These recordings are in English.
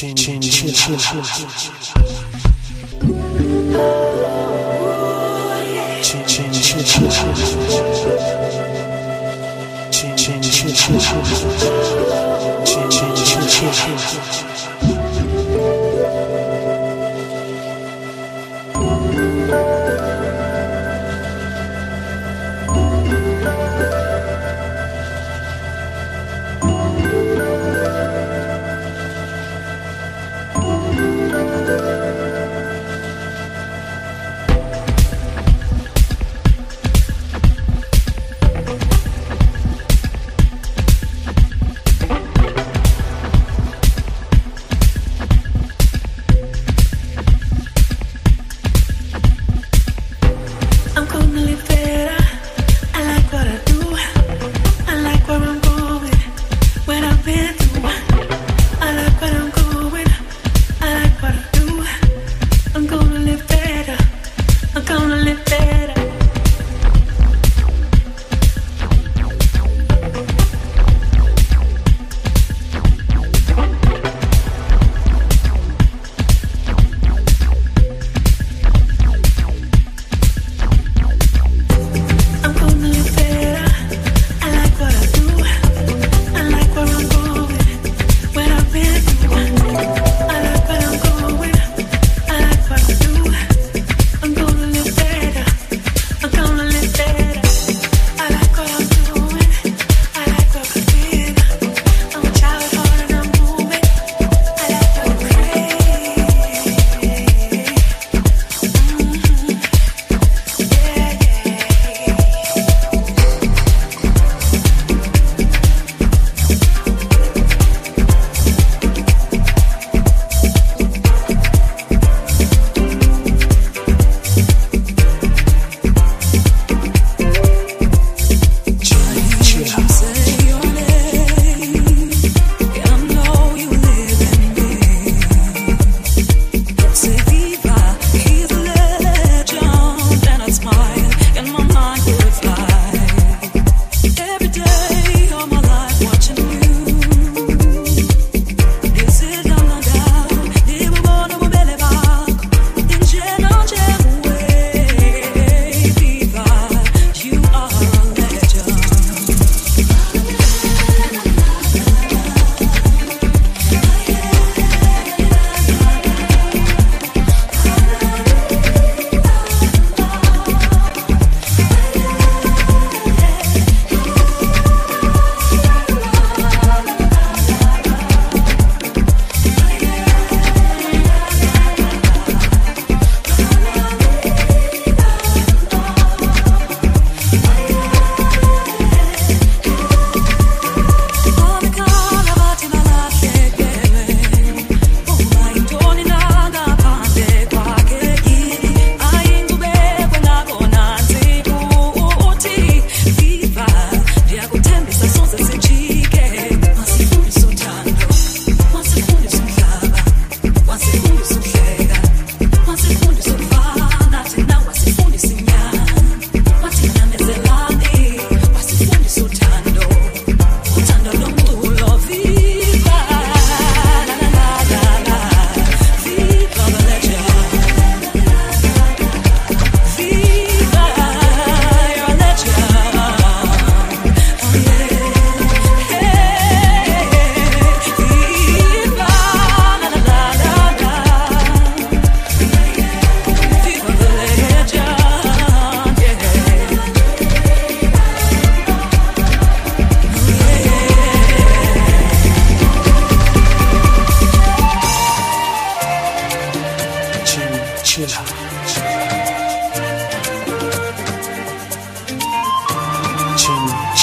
Chin chin chin chin chin chin chin chin chin chin chin chin chin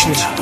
别吃了。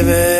give it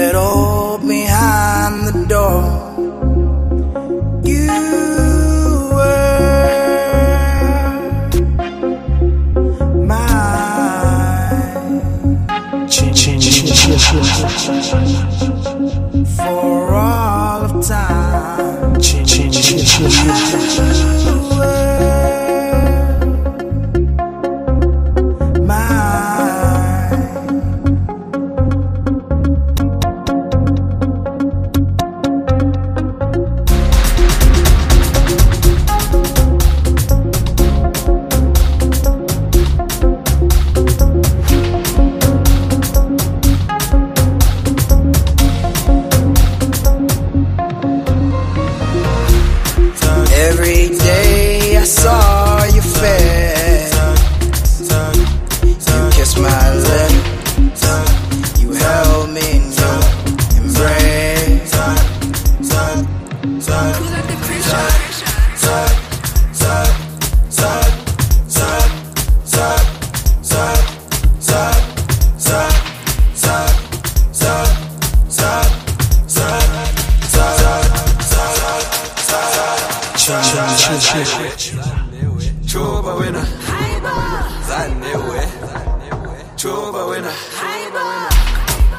winner.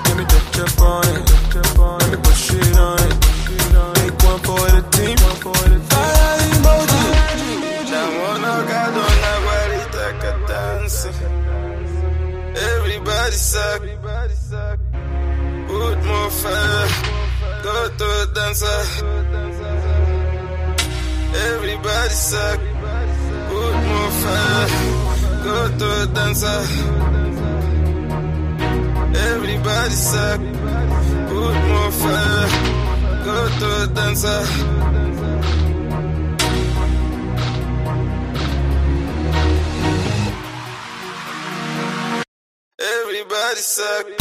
Let me dip dip on it. Let me put shit on it. Make one for the team. Fire emoji. Llamono gado na guarita que dance. Everybody suck. Put more fire. Go to a dancer. Everybody suck. Put more fire. Go to a dancer everybody sucks. Put more fire. go to a dancer. Everybody said,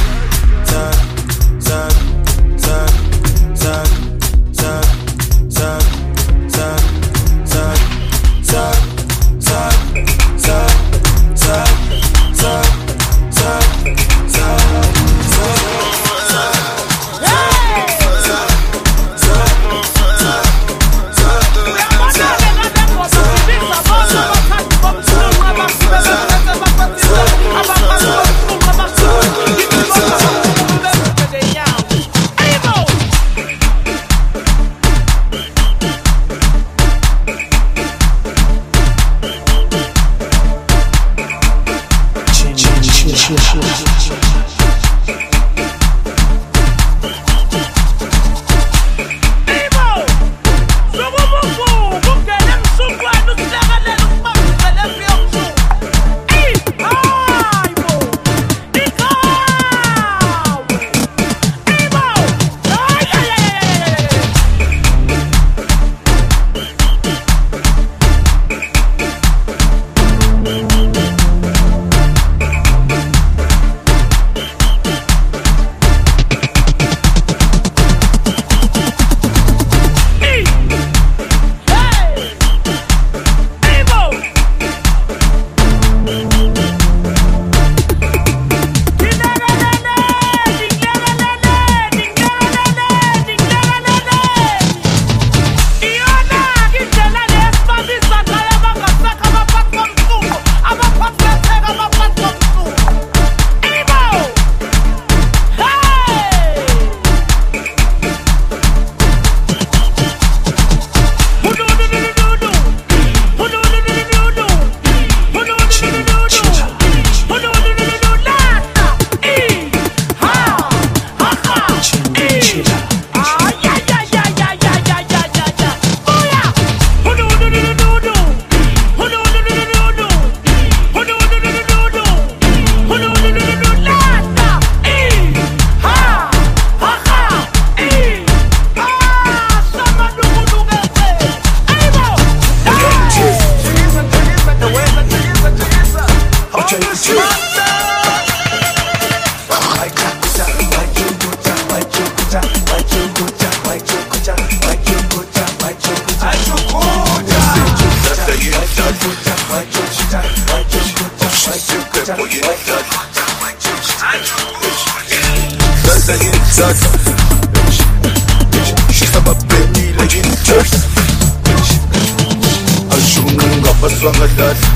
Ashunga ngapaswanga dada.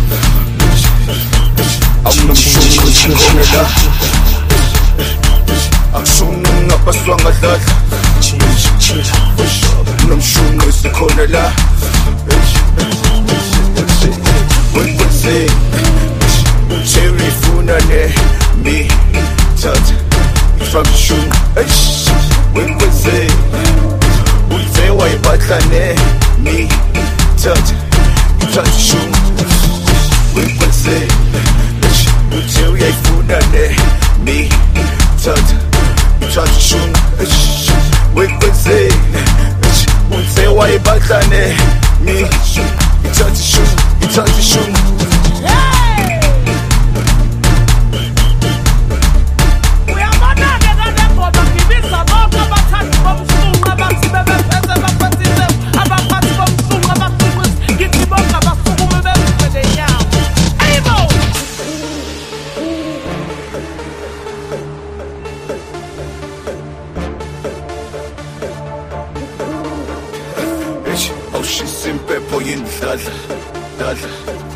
Awunamshunga sikhona la. Ashunga ngapaswanga dada. Awunamshunga sikhona la. Wenkwenzeni Cherry funa ne mi Tata From shun Eish Wenkwenzeni Uthe wayibadla ne mi Tata Tata shun Wenkwenzeni Eish Uthe uyayifuna ne mi Tata Tata shun Eish Wenkwenzeni Eish Uthe wayibadla ne mi Tata shun Tata shun Uyabona-ke dada,